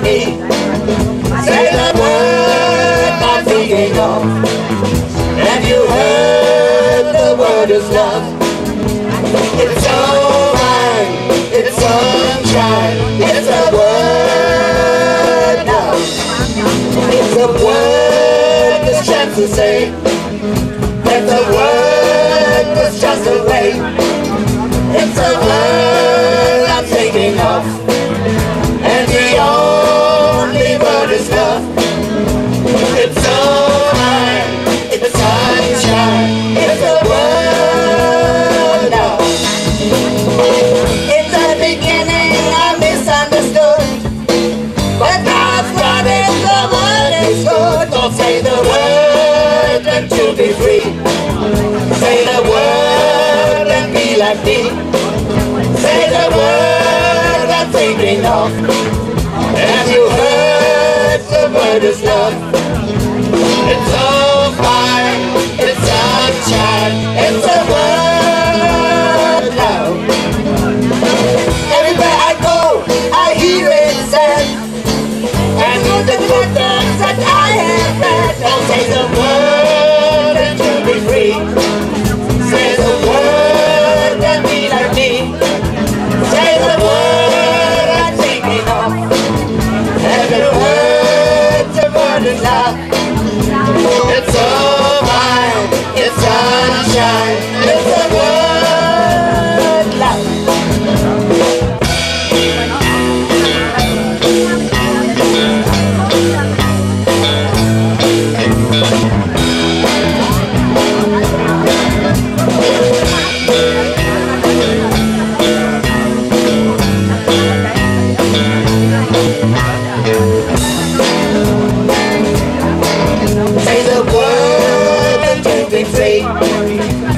me. Say the word, my feet ain't off. Have you heard the word is love? It's all mine. it's sunshine, it's a word love. It's a word that's chance to say that the word and to be free. Say the word and be like me. Say the word and think enough. As you heard, the word is love. It's all love.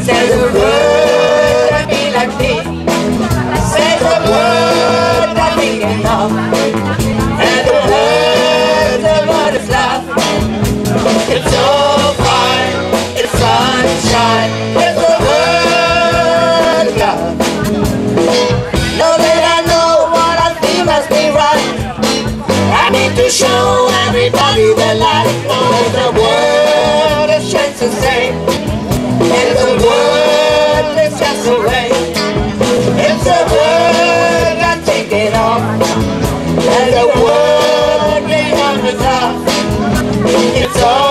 Say the word, I be like me. Say the word, enough. Don't